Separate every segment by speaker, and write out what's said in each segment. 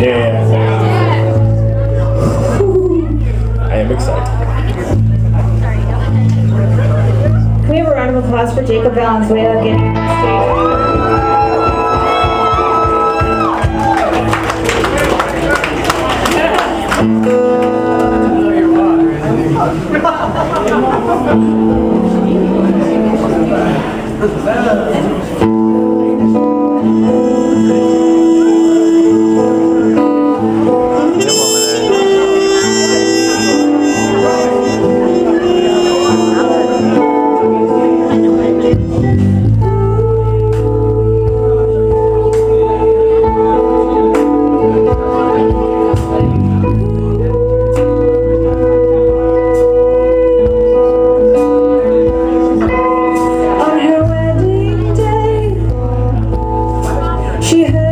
Speaker 1: Yeah. I am excited.
Speaker 2: Can we have a round of applause for Jacob Valenzuela getting on stage?
Speaker 3: She had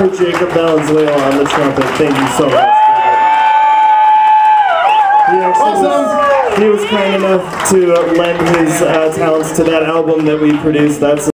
Speaker 3: for Jacob Valenzuela on the trumpet. Thank you so much. He, actually was, he was kind enough to lend his uh, talents to that album that we produced. That's